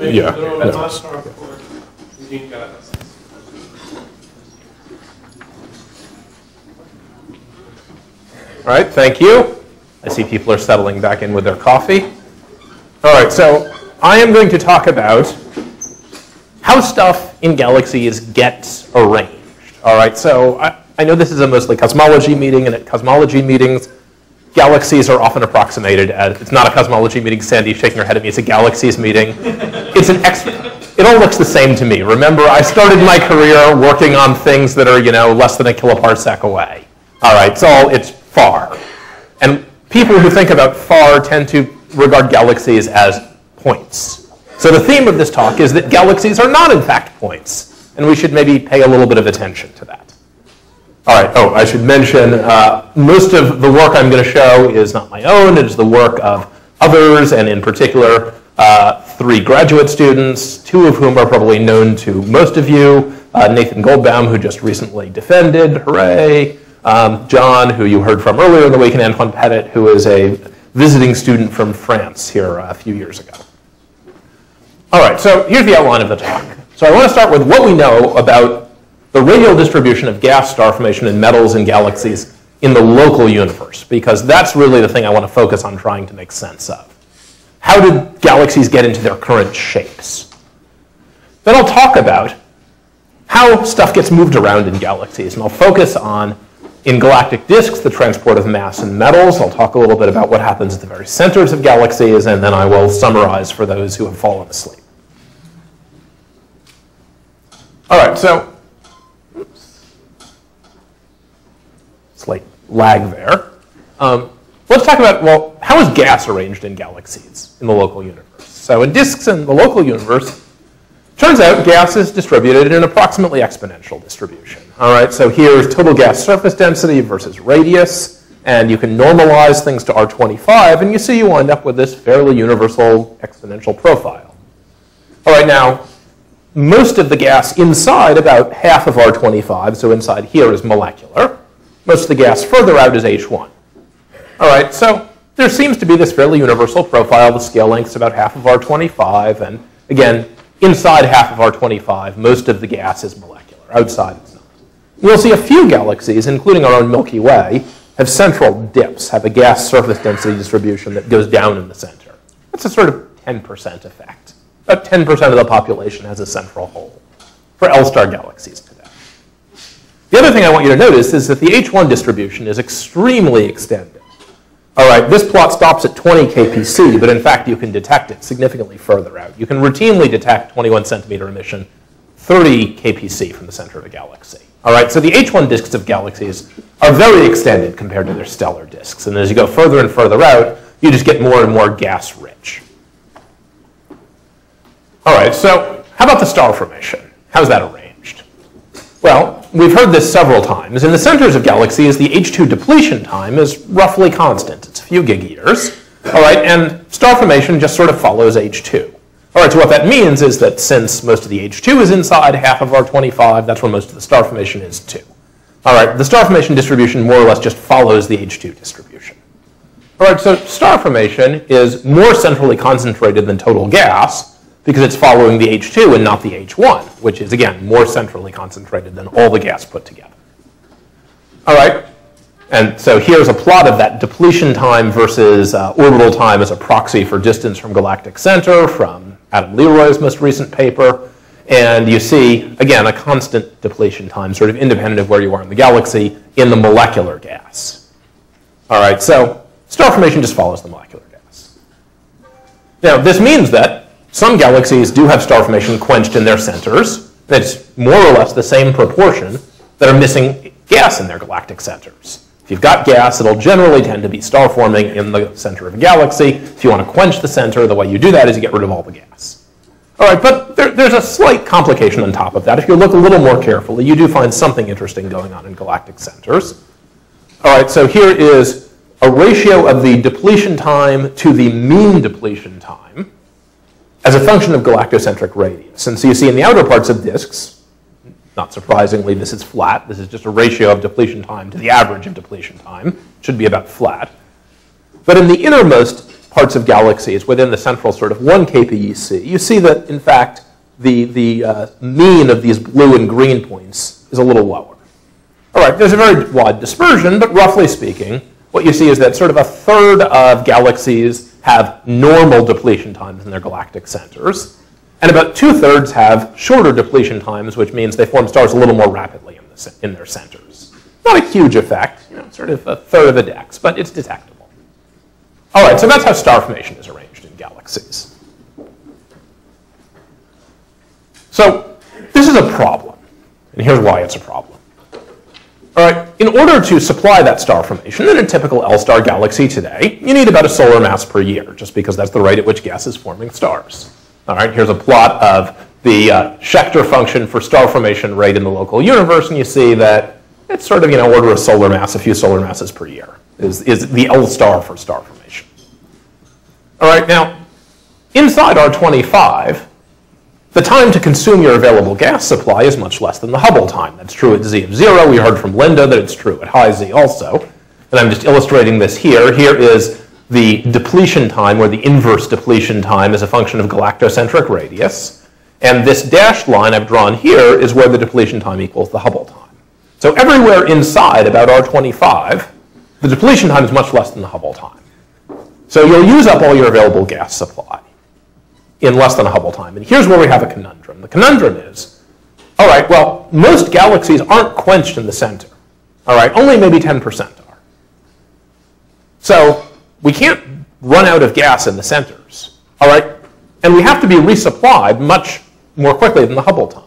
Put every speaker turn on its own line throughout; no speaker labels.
Yeah, yeah. All right, thank you. I see people are settling back in with their coffee. All right, so I am going to talk about how stuff in galaxies gets arranged. All right, so I, I know this is a mostly cosmology meeting, and at cosmology meetings, galaxies are often approximated as it's not a cosmology meeting. Sandy's shaking her head at me. It's a galaxies meeting. It's an ex. It all looks the same to me. Remember, I started my career working on things that are you know less than a kiloparsec away. All right, so it's far, and people who think about far tend to regard galaxies as points. So the theme of this talk is that galaxies are not in fact points, and we should maybe pay a little bit of attention to that. All right. Oh, I should mention uh, most of the work I'm going to show is not my own. It is the work of others, and in particular, uh, three graduate students, two of whom are probably known to most of you. Uh, Nathan Goldbaum, who just recently defended, hooray. Um, John, who you heard from earlier in the week, and Antoine Petit, who is a visiting student from France here uh, a few years ago. All right, so here's the outline of the talk. So I want to start with what we know about the radial distribution of gas star formation in metals and galaxies in the local universe, because that's really the thing I want to focus on trying to make sense of. How did galaxies get into their current shapes? Then I'll talk about how stuff gets moved around in galaxies, and I'll focus on, in galactic disks, the transport of mass and metals. I'll talk a little bit about what happens at the very centers of galaxies, and then I will summarize for those who have fallen asleep. All right, so slight lag there. Um, let's talk about, well, how is gas arranged in galaxies in the local universe? So in disks in the local universe, turns out gas is distributed in an approximately exponential distribution. All right, so here's total gas surface density versus radius, and you can normalize things to R25, and you see you wind up with this fairly universal exponential profile. All right, now, most of the gas inside, about half of R25, so inside here is molecular. Most of the gas further out is H1. All right, so there seems to be this fairly universal profile. The scale length's about half of R25, and again, inside half of R25, most of the gas is molecular. Outside, it's not. We'll see a few galaxies, including our own Milky Way, have central dips, have a gas surface density distribution that goes down in the center. That's a sort of 10% effect. About 10% of the population has a central hole for L-star galaxies. The other thing I want you to notice is that the H1 distribution is extremely extended. All right, this plot stops at 20 kpc, but in fact you can detect it significantly further out. You can routinely detect 21 centimeter emission 30 kpc from the center of a galaxy. All right, so the H1 disks of galaxies are very extended compared to their stellar disks. And as you go further and further out, you just get more and more gas rich. All right, so how about the star formation? How's that arranged? Well, we've heard this several times. In the centers of galaxies, the H2 depletion time is roughly constant. It's a few gig years. All right, and star formation just sort of follows H2. All right, so what that means is that since most of the H2 is inside half of R25, that's where most of the star formation is too. All right, the star formation distribution more or less just follows the H2 distribution. All right, so star formation is more centrally concentrated than total gas because it's following the H2 and not the H1, which is, again, more centrally concentrated than all the gas put together. All right, and so here's a plot of that depletion time versus uh, orbital time as a proxy for distance from galactic center from Adam Leroy's most recent paper. And you see, again, a constant depletion time, sort of independent of where you are in the galaxy, in the molecular gas. All right, so star formation just follows the molecular gas. Now, this means that some galaxies do have star formation quenched in their centers. It's more or less the same proportion that are missing gas in their galactic centers. If you've got gas, it'll generally tend to be star forming in the center of a galaxy. If you want to quench the center, the way you do that is you get rid of all the gas. All right, but there, there's a slight complication on top of that. If you look a little more carefully, you do find something interesting going on in galactic centers. All right, so here is a ratio of the depletion time to the mean depletion time as a function of galactocentric radius. And so you see in the outer parts of disks, not surprisingly, this is flat. This is just a ratio of depletion time to the average of depletion time. It should be about flat. But in the innermost parts of galaxies within the central sort of 1 kpc, you see that, in fact, the, the uh, mean of these blue and green points is a little lower. All right, there's a very wide dispersion, but roughly speaking, what you see is that sort of a third of galaxies have normal depletion times in their galactic centers, and about two thirds have shorter depletion times, which means they form stars a little more rapidly in, the, in their centers. Not a huge effect, you know, sort of a third of a dex, but it's detectable. All right, so that's how star formation is arranged in galaxies. So this is a problem, and here's why it's a problem. All right, in order to supply that star formation in a typical L-star galaxy today, you need about a solar mass per year, just because that's the rate at which gas is forming stars. All right, here's a plot of the uh, Schechter function for star formation rate in the local universe, and you see that it's sort of, you know, order of solar mass, a few solar masses per year is, is the L star for star formation. All right, now, inside R25, the time to consume your available gas supply is much less than the Hubble time. That's true at z of 0. We heard from Linda that it's true at high z also. And I'm just illustrating this here. Here is the depletion time, or the inverse depletion time, is a function of galactocentric radius. And this dashed line I've drawn here is where the depletion time equals the Hubble time. So everywhere inside about R25, the depletion time is much less than the Hubble time. So you'll use up all your available gas supply in less than a Hubble time. And here's where we have a conundrum. The conundrum is, all right, well, most galaxies aren't quenched in the center. All right, only maybe 10% are. So we can't run out of gas in the centers, all right? And we have to be resupplied much more quickly than the Hubble time.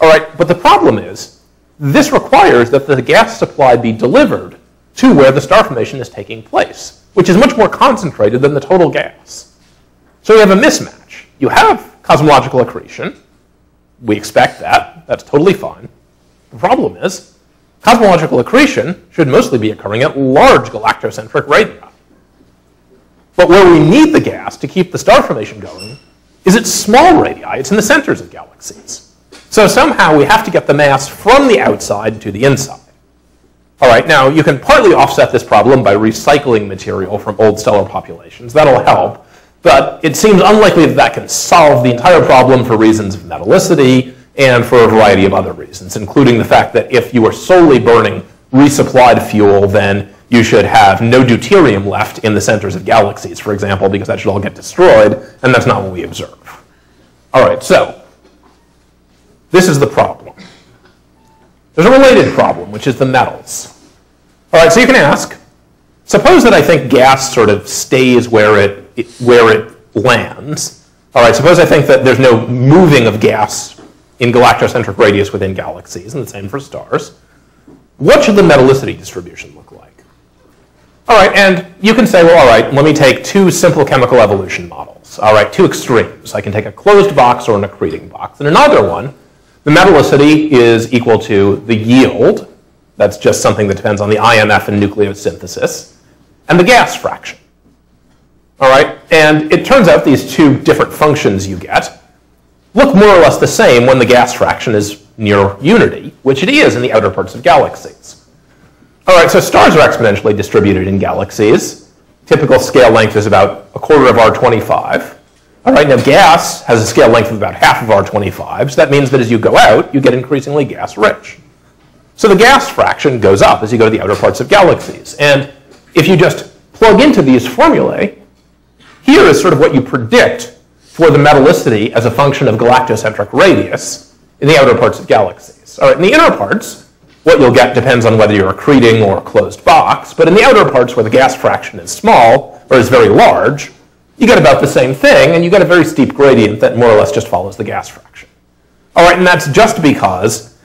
All right, but the problem is, this requires that the gas supply be delivered to where the star formation is taking place, which is much more concentrated than the total gas. So we have a mismatch. You have cosmological accretion. We expect that. That's totally fine. The problem is, cosmological accretion should mostly be occurring at large galactocentric radii. But where we need the gas to keep the star formation going is at small radii. It's in the centers of galaxies. So somehow we have to get the mass from the outside to the inside. All right, now you can partly offset this problem by recycling material from old stellar populations. That'll help. But it seems unlikely that that can solve the entire problem for reasons of metallicity and for a variety of other reasons, including the fact that if you are solely burning resupplied fuel, then you should have no deuterium left in the centers of galaxies, for example, because that should all get destroyed, and that's not what we observe. All right, so this is the problem. There's a related problem, which is the metals. All right, so you can ask, suppose that I think gas sort of stays where it, it where it lands. All right, suppose I think that there's no moving of gas in galactocentric radius within galaxies, and the same for stars. What should the metallicity distribution look like? All right, and you can say, well, all right, let me take two simple chemical evolution models. All right, two extremes. I can take a closed box or an accreting box. And in either one, the metallicity is equal to the yield. That's just something that depends on the IMF and nucleosynthesis, and the gas fraction. All right, and it turns out these two different functions you get look more or less the same when the gas fraction is near unity, which it is in the outer parts of galaxies. All right, so stars are exponentially distributed in galaxies. Typical scale length is about a quarter of R25. All right, now gas has a scale length of about half of R25, so that means that as you go out, you get increasingly gas rich. So the gas fraction goes up as you go to the outer parts of galaxies. And if you just plug into these formulae, here is sort of what you predict for the metallicity as a function of galactocentric radius in the outer parts of galaxies. All right, in the inner parts, what you'll get depends on whether you're accreting or a closed box, but in the outer parts where the gas fraction is small or is very large, you get about the same thing, and you get a very steep gradient that more or less just follows the gas fraction. All right, and that's just because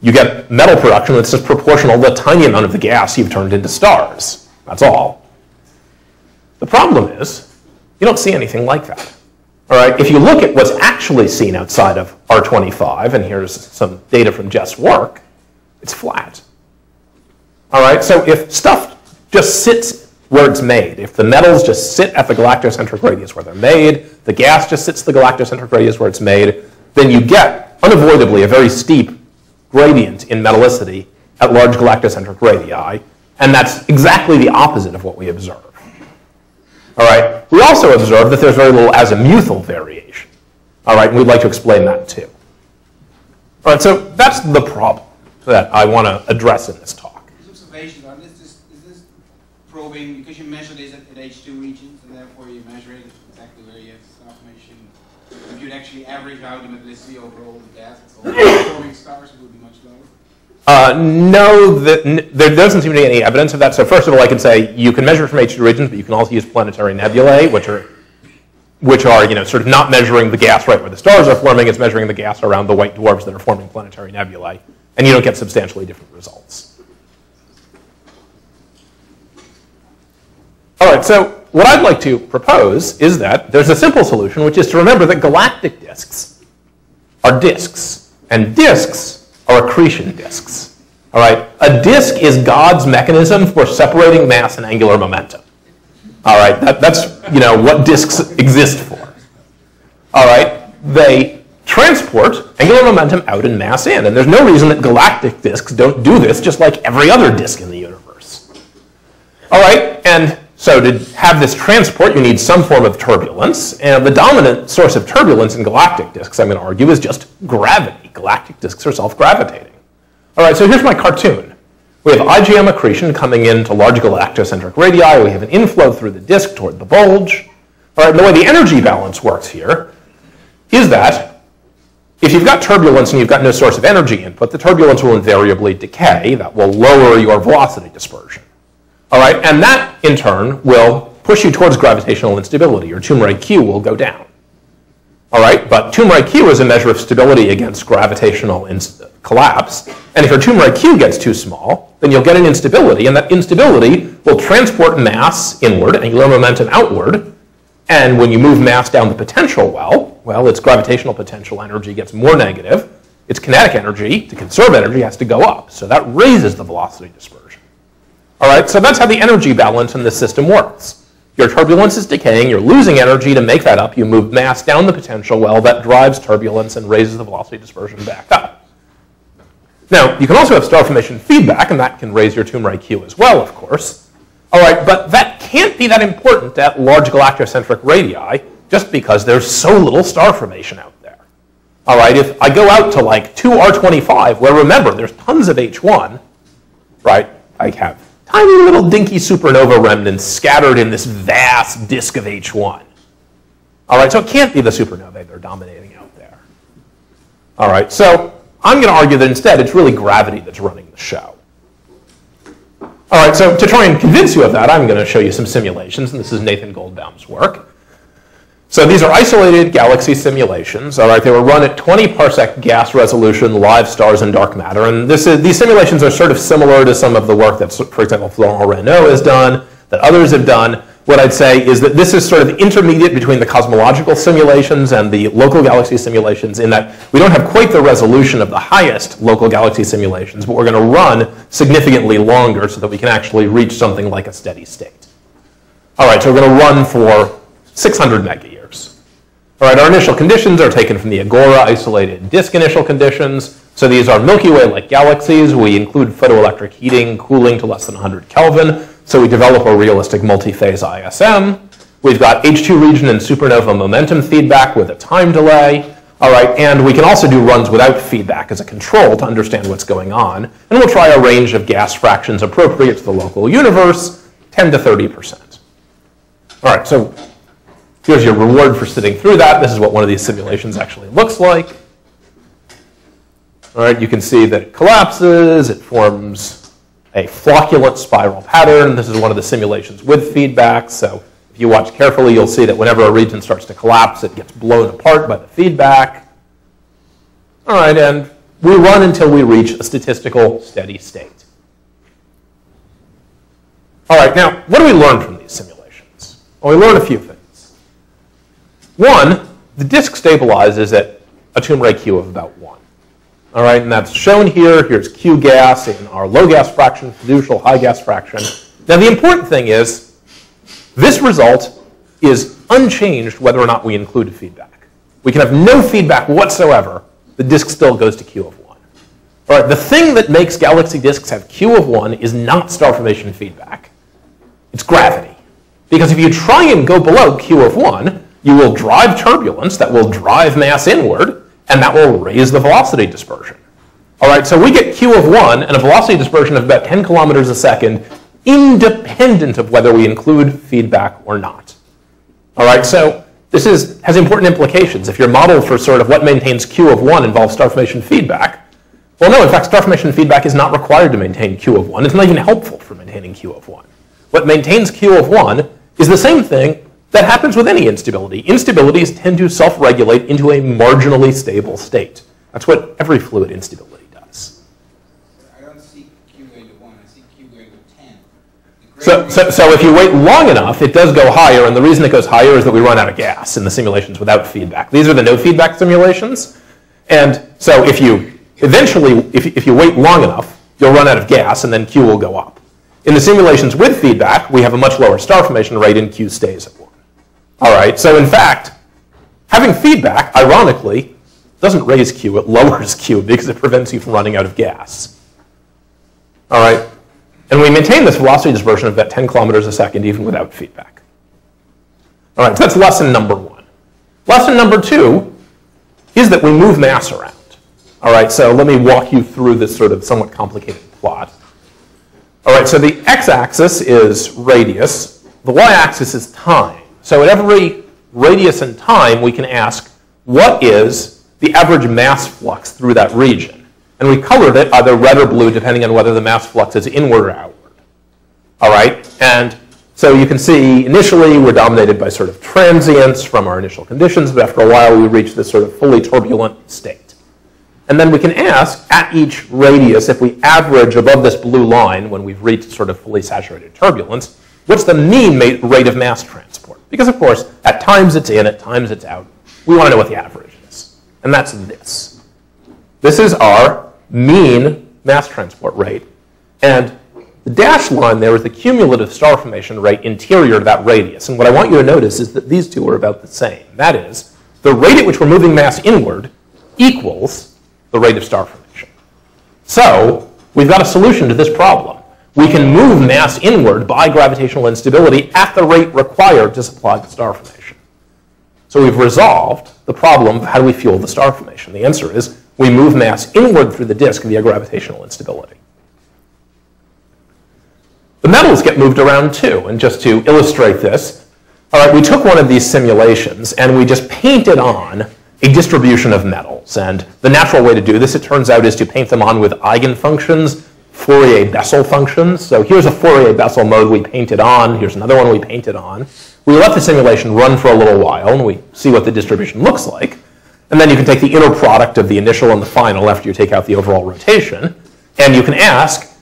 you get metal production that's just proportional to the tiny amount of the gas you've turned into stars. That's all. The problem is, you don't see anything like that. All right, if you look at what's actually seen outside of R25, and here's some data from Jess' work, it's flat. All right, so if stuff just sits where it's made, if the metals just sit at the galactocentric radius where they're made, the gas just sits the galactocentric radius where it's made, then you get unavoidably a very steep gradient in metallicity at large galactocentric radii, and that's exactly the opposite of what we observe. All right. We also observe that there's very little azimuthal variation. All right, and we'd like to explain that too. All right, so that's the problem that I want to address in this talk.
These observations, are this, is this probing, because you measure this at, at H2 regions, and therefore you measure it exactly where you have star formation. If you'd actually average out the metallicity over all the gas, all the forming stars, it would be much lower.
Uh, no, the, there doesn't seem to be any evidence of that. So first of all, I can say you can measure from H2 regions, but you can also use planetary nebulae, which are which are you know sort of not measuring the gas right where the stars are forming, it's measuring the gas around the white dwarfs that are forming planetary nebulae, and you don't get substantially different results. All right, so what I'd like to propose is that there's a simple solution, which is to remember that galactic disks are disks, and disks are accretion disks. All right, a disk is God's mechanism for separating mass and angular momentum. All right, that, that's you know what disks exist for. All right, they transport angular momentum out and mass in, and there's no reason that galactic disks don't do this, just like every other disk in the universe. All right, and so to have this transport, you need some form of turbulence, and the dominant source of turbulence in galactic disks, I'm going to argue, is just gravity. Galactic disks are self-gravitating. All right, so here's my cartoon. We have IGM accretion coming into large galactocentric radii. We have an inflow through the disk toward the bulge. All right, and the way the energy balance works here is that if you've got turbulence and you've got no source of energy input, the turbulence will invariably decay. That will lower your velocity dispersion. All right, and that in turn will push you towards gravitational instability. Your Toomre Q will go down. All right, but Toomre Q is a measure of stability against gravitational uh, collapse. And if your Toomre Q gets too small, then you'll get an instability, and that instability will transport mass inward, and angular momentum outward. And when you move mass down the potential well, well, its gravitational potential energy gets more negative. Its kinetic energy, to conserve energy, has to go up. So that raises the velocity dispersion. All right, so that's how the energy balance in this system works. Your turbulence is decaying, you're losing energy to make that up, you move mass down the potential well, that drives turbulence and raises the velocity dispersion back up. Now, you can also have star formation feedback, and that can raise your Toomre Q as well, of course. All right, but that can't be that important at large galactocentric radii just because there's so little star formation out there. All right, if I go out to like 2R25, where remember, there's tons of H1, right? I have tiny little dinky supernova remnants scattered in this vast disk of H1. All right, so it can't be the supernovae they're dominating out there. All right, so I'm going to argue that instead it's really gravity that's running the show. All right, so to try and convince you of that, I'm going to show you some simulations, and this is Nathan Goldbaum's work. So these are isolated galaxy simulations. All right, they were run at 20 parsec gas resolution, live stars and dark matter. And this is, these simulations are sort of similar to some of the work that, for example, Florent Renaud has done, that others have done. What I'd say is that this is sort of intermediate between the cosmological simulations and the local galaxy simulations in that we don't have quite the resolution of the highest local galaxy simulations, but we're going to run significantly longer so that we can actually reach something like a steady state. All right, so we're going to run for 600 mega years. All right, our initial conditions are taken from the Agora isolated disk initial conditions. So these are Milky Way-like galaxies. We include photoelectric heating, cooling to less than 100 Kelvin. So we develop a realistic multi-phase ISM. We've got H2 region and supernova momentum feedback with a time delay. All right, and we can also do runs without feedback as a control to understand what's going on. And we'll try a range of gas fractions appropriate to the local universe, 10 to 30%. All right, so here's your reward for sitting through that. This is what one of these simulations actually looks like. All right, you can see that it collapses, it forms a flocculent spiral pattern. This is one of the simulations with feedback. So if you watch carefully, you'll see that whenever a region starts to collapse, it gets blown apart by the feedback. All right, and we run until we reach a statistical steady state. All right, now, what do we learn from these simulations? Well, we learn a few things. One, the disk stabilizes at a Toomre Q of about 1. All right, and that's shown here. Here's Q gas in our low gas fraction, fiducial high gas fraction. Now, the important thing is this result is unchanged whether or not we include feedback. We can have no feedback whatsoever. The disk still goes to Q of 1. All right, the thing that makes galaxy disks have Q of 1 is not star formation feedback. It's gravity. Because if you try and go below Q of 1, you will drive turbulence that will drive mass inward, and that will raise the velocity dispersion. All right, so we get Q of 1 and a velocity dispersion of about 10 kilometers a second, independent of whether we include feedback or not. All right, so this is, has important implications. If your model for sort of what maintains Q of 1 involves star formation feedback, well, no, in fact, star formation feedback is not required to maintain Q of 1. It's not even helpful for maintaining Q of 1. What maintains Q of 1 is the same thing that happens with any instability. Instabilities tend to self-regulate into a marginally stable state. That's what every fluid instability does.
I don't see Q equal to 1, I see Q equal to 10.
So, so, so if you wait long enough, it does go higher, and the reason it goes higher is that we run out of gas in the simulations without feedback. These are the no feedback simulations. And so if you eventually, if, if you wait long enough, you'll run out of gas, and then Q will go up. In the simulations with feedback, we have a much lower star formation rate, and Q stays at 1. All right, so in fact, having feedback, ironically, doesn't raise Q, it lowers Q because it prevents you from running out of gas. All right, and we maintain this velocity dispersion of about 10 kilometers a second even without feedback. All right, so that's lesson number one. Lesson number two is that we move mass around. All right, so let me walk you through this sort of somewhat complicated plot. All right, so the x-axis is radius, the y-axis is time. So at every radius and time, we can ask, what is the average mass flux through that region? And we colored it either red or blue, depending on whether the mass flux is inward or outward. All right, and so you can see initially we're dominated by sort of transients from our initial conditions, but after a while we reach this sort of fully turbulent state. And then we can ask at each radius, if we average above this blue line when we've reached sort of fully saturated turbulence, what's the mean rate of mass transport? Because of course, at times it's in, at times it's out. We want to know what the average is. And that's this. This is our mean mass transport rate. And the dashed line there is the cumulative star formation rate interior to that radius. And what I want you to notice is that these two are about the same. That is, the rate at which we're moving mass inward equals the rate of star formation. So we've got a solution to this problem. We can move mass inward by gravitational instability at the rate required to supply the star formation. So we've resolved the problem of how do we fuel the star formation. The answer is we move mass inward through the disk via gravitational instability. The metals get moved around too. And just to illustrate this, all right, we took one of these simulations and we just painted on a distribution of metals. And the natural way to do this, it turns out, is to paint them on with eigenfunctions, Fourier-Bessel functions. So here's a Fourier-Bessel mode we painted on. Here's another one we painted on. We let the simulation run for a little while, and we see what the distribution looks like. And then you can take the inner product of the initial and the final after you take out the overall rotation, and you can ask,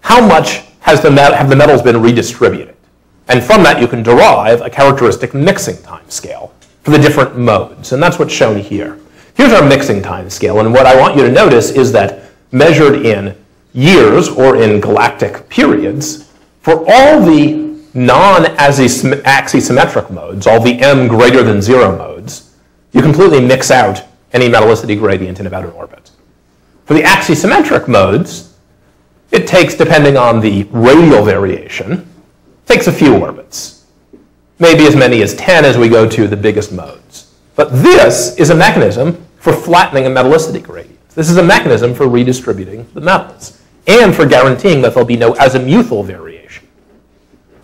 how much has the have the metals been redistributed? And from that, you can derive a characteristic mixing time scale for the different modes. And that's what's shown here. Here's our mixing time scale. And what I want you to notice is that measured in years or in galactic periods, for all the non-axisymmetric modes, all the m greater than zero modes, you completely mix out any metallicity gradient in about an orbit. For the axisymmetric modes, it takes, depending on the radial variation, takes a few orbits. Maybe as many as 10 as we go to the biggest modes. But this is a mechanism for flattening a metallicity gradient. This is a mechanism for redistributing the metals and for guaranteeing that there'll be no azimuthal variation.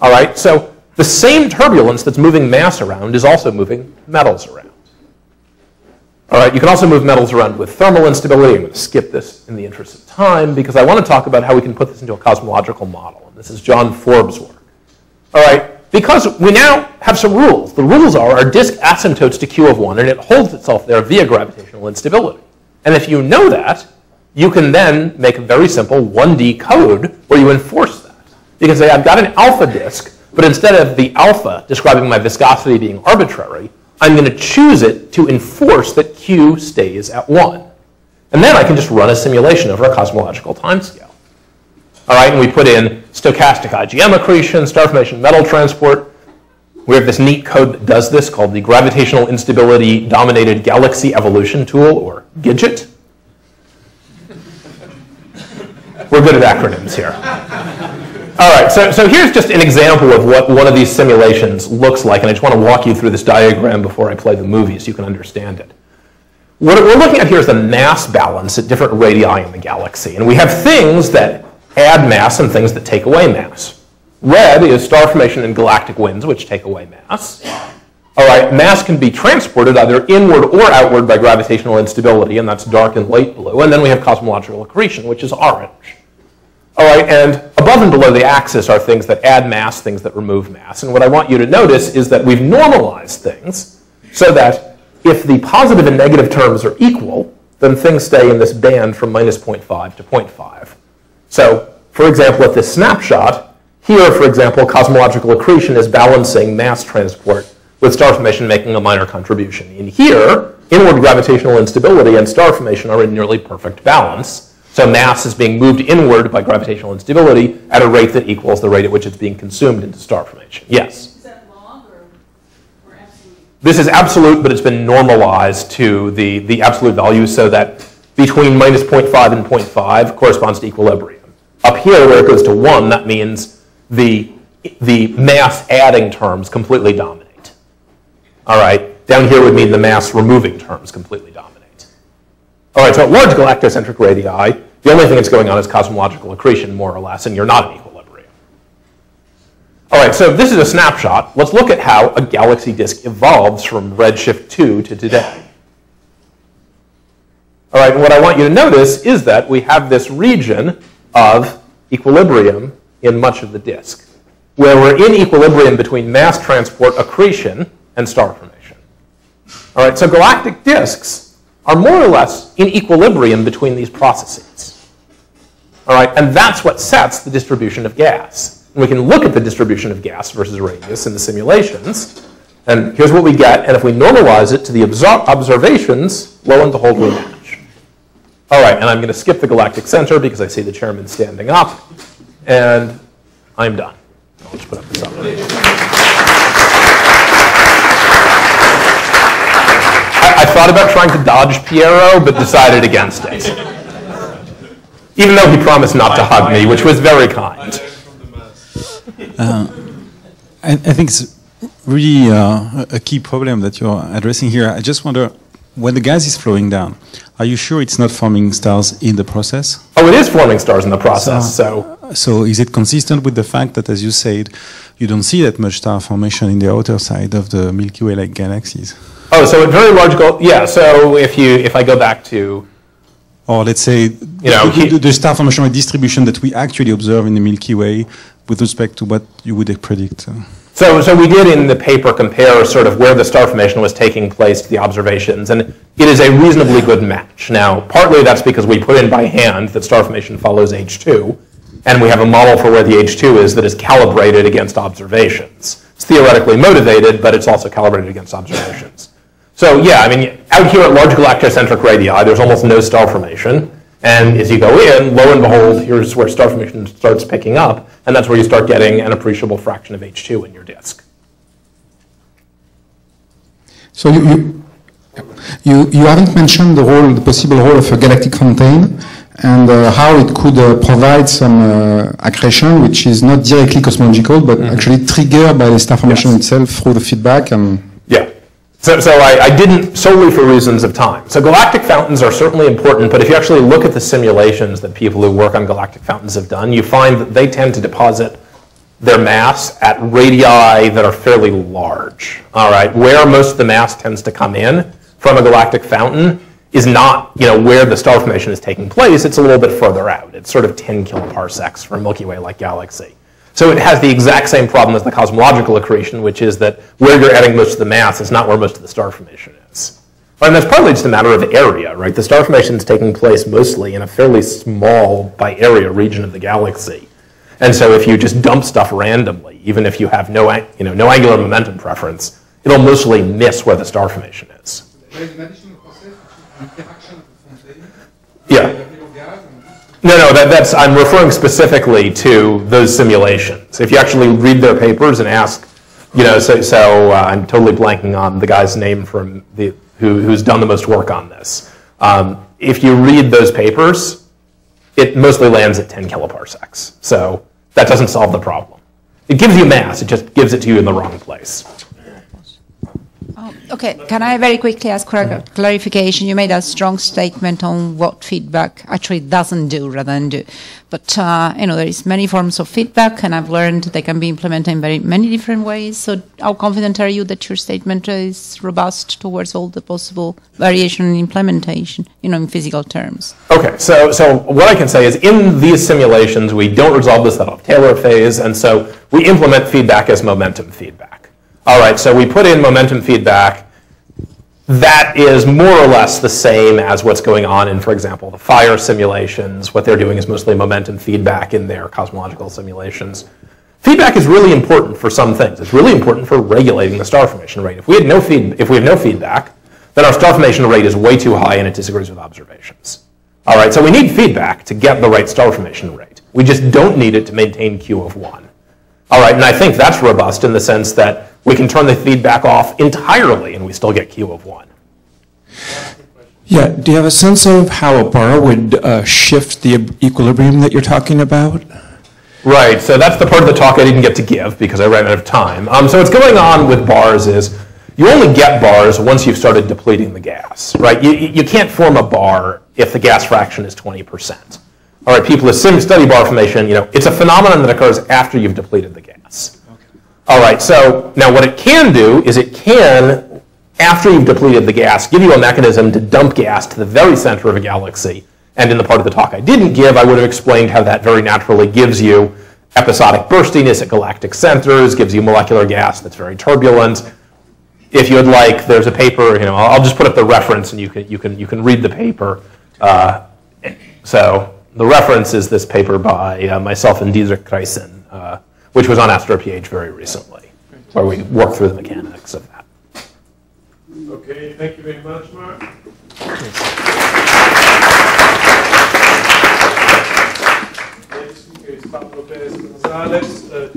All right, so the same turbulence that's moving mass around is also moving metals around. All right, you can also move metals around with thermal instability. I'm going to skip this in the interest of time because I want to talk about how we can put this into a cosmological model. And this is John Forbes' work. All right, because we now have some rules. The rules are our disk asymptotes to Q of 1, and it holds itself there via gravitational instability. And if you know that, you can then make a very simple 1D code where you enforce that. You can say, I've got an alpha disk, but instead of the alpha describing my viscosity being arbitrary, I'm going to choose it to enforce that Q stays at 1. And then I can just run a simulation over a cosmological timescale. All right, and we put in stochastic IGM accretion, star formation metal transport. We have this neat code that does this called the Gravitational Instability Dominated Galaxy Evolution Tool, or GIDGET. We're good at acronyms here. All right, so, so here's just an example of what one of these simulations looks like, and I just want to walk you through this diagram before I play the movie so you can understand it. What we're looking at here is the mass balance at different radii in the galaxy, and we have things that add mass and things that take away mass. Red is star formation and galactic winds, which take away mass. All right, mass can be transported either inward or outward by gravitational instability, and that's dark and light blue. And then we have cosmological accretion, which is orange. Right, and above and below the axis are things that add mass, things that remove mass. And what I want you to notice is that we've normalized things so that if the positive and negative terms are equal, then things stay in this band from minus 0.5 to 0.5. So, for example, at this snapshot, here, for example, cosmological accretion is balancing mass transport with star formation making a minor contribution. In here, inward gravitational instability and star formation are in nearly perfect balance. So mass is being moved inward by gravitational instability at a rate that equals the rate at which it's being consumed into star formation. Yes?
Is that log or, or absolute?
This is absolute, but it's been normalized to the, the absolute value so that between minus 0.5 and 0.5 corresponds to equilibrium. Up here, where it goes to 1, that means the, the mass adding terms completely dominate. All right, down here would mean the mass removing terms completely dominate. All right, so at large galactocentric radii, the only thing that's going on is cosmological accretion, more or less, and you're not in equilibrium. All right, so this is a snapshot. Let's look at how a galaxy disk evolves from redshift 2 to today. All right, and what I want you to notice is that we have this region of equilibrium in much of the disk, where we're in equilibrium between mass transport accretion and star formation. All right, so galactic disks are more or less in equilibrium between these processes. All right, and that's what sets the distribution of gas. And we can look at the distribution of gas versus radius in the simulations, and here's what we get, and if we normalize it to the observations, lo and behold, we match. All right, and I'm going to skip the galactic center because I see the chairman standing up, and I'm done. I'll just put up this up. I, I thought about trying to dodge Piero, but decided against it. Even though he promised not to hug me, which was very kind.
I, I think it's really uh, a key problem that you're addressing here. I just wonder, when the gas is flowing down, are you sure it's not forming stars in the process?
Oh, it is forming stars in the process, so.
So is it consistent with the fact that, as you said, you don't see that much star formation in the outer side of the Milky Way-like galaxies?
Oh, so at very large goal, yeah. So if you if I go back to
Or let's say, you
know,
the, the, the star formation distribution that we actually observe in the Milky Way with respect to what you would predict.
So, so we did in the paper compare sort of where the star formation was taking place to the observations, and it is a reasonably good match. Now, partly that's because we put in by hand that star formation follows H2, and we have a model for where the H2 is that is calibrated against observations. It's theoretically motivated, but it's also calibrated against observations. So yeah, I mean, out here at large galactocentric radii, there's almost no star formation. And as you go in, lo and behold, here's where star formation starts picking up, and that's where you start getting an appreciable fraction of H2 in your disk.
So you, you, you, you haven't mentioned the role, the possible role of a galactic fountain and uh, how it could uh, provide some uh, accretion which is not directly cosmological but actually triggered by the star formation.
Yes.
itself through the feedback and
Yeah. So, so I, I didn't solely for reasons of time. So galactic fountains are certainly important, but if you actually look at the simulations that people who work on galactic fountains have done, you find that they tend to deposit their mass at radii that are fairly large. All right, where most of the mass tends to come in from a galactic fountain is not, you know, where the star formation is taking place. It's a little bit further out. It's sort of 10 kiloparsecs for a Milky Way-like galaxy. So it has the exact same problem as the cosmological accretion, which is that where you're adding most of the mass is not where most of the star formation is. And that's partly just a matter of area, right? The star formation is taking place mostly in a fairly small, by area, region of the galaxy. And so if you just dump stuff randomly, even if you have no, you know, no angular momentum preference, it'll mostly miss where the star formation is.
There is an additional process, which is interaction of the.
Yeah.
with a bit of gas and this-
No, no, that, that's, I'm referring specifically to those simulations. If you actually read their papers and ask, you know, so, so uh, I'm totally blanking on the guy's name from the, who, who's done the most work on this. Um, if you read those papers, it mostly lands at 10 kiloparsecs. So That doesn't solve the problem. It gives you mass, it just gives it to you in the wrong place.
Okay, can I very quickly ask for a clarification? You made a strong statement on what feedback actually doesn't do rather than do. But, uh, you know, there is many forms of feedback, and I've learned they can be implemented in very many different ways. So how confident are you that your statement is robust towards all the possible variation in implementation, you know, in physical terms?
Okay, so, so what I can say is in these simulations, we don't resolve Sedov-Taylor phase, and so we implement feedback as momentum feedback. All right, so we put in momentum feedback. That is more or less the same as what's going on in, for example, the fire simulations. What they're doing is mostly momentum feedback in their cosmological simulations. Feedback is really important for some things. It's really important for regulating the star formation rate. If we had no feed, if we have no feedback, then our star formation rate is way too high and it disagrees with observations. All right, so we need feedback to get the right star formation rate. We just don't need it to maintain Q of 1. All right, and I think that's robust in the sense that we can turn the feedback off entirely and we still get Q of 1.
Yeah, do you have a sense of how a bar would uh, shift the equilibrium that you're talking about?
Right, so that's the part of the talk I didn't get to give because I ran out of time. Um, so what's going on with bars is you only get bars once you've started depleting the gas, right? You, you can't form a bar if the gas fraction is 20%. All right, people sim study bar formation, you know, it's a phenomenon that occurs after you've depleted the gas. Okay. All right, so now what it can do is it can, after you've depleted the gas, give you a mechanism to dump gas to the very center of a galaxy. And in the part of the talk I didn't give, I would have explained how that very naturally gives you episodic burstiness at galactic centers, gives you molecular gas that's very turbulent. If you'd like, there's a paper, you know, I'll I'll just put up the reference and you can, you can, you can read the paper. Uh, so the reference is this paper by uh, myself and Diederik Kruijssen, uh, which was on Astro PH very recently, where we worked through the mechanics of that.
Okay, thank you very much, Mark. Next is Pablo Perez Gonzalez, uh,